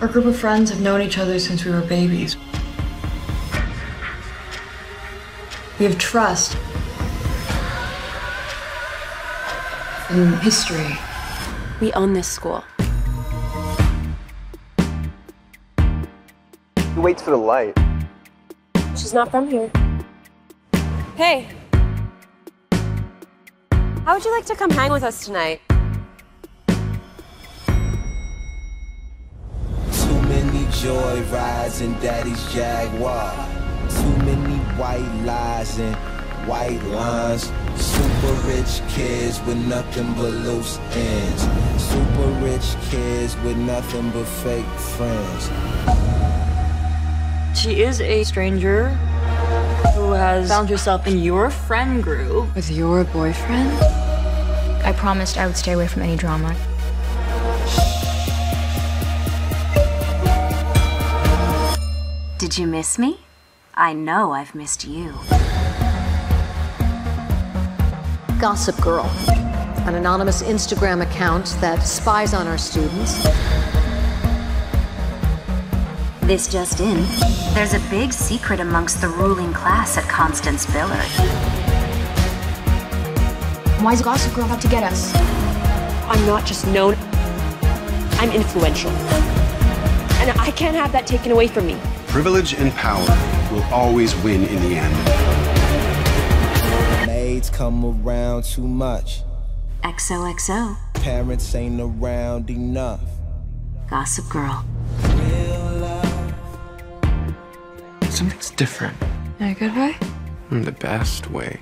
Our group of friends have known each other since we were babies. We have trust and history. We own this school. He waits for the light. She's not from here. Hey. How would you like to come hang with us tonight? Joy rides in daddy's Jaguar. Too many white lies and white lines. Super rich kids with nothing but loose ends. Super rich kids with nothing but fake friends. She is a stranger who has found herself in your friend group with your boyfriend. I promised I would stay away from any drama. Did you miss me? I know I've missed you. Gossip Girl, an anonymous Instagram account that spies on our students. This just in. There's a big secret amongst the ruling class at Constance Billard. Why's Gossip Girl out to get us? I'm not just known, I'm influential. And I can't have that taken away from me. Privilege and power will always win in the end. Maids come around too much. XOXO. Parents ain't around enough. Gossip Girl. Something's different. In a good way? In the best way.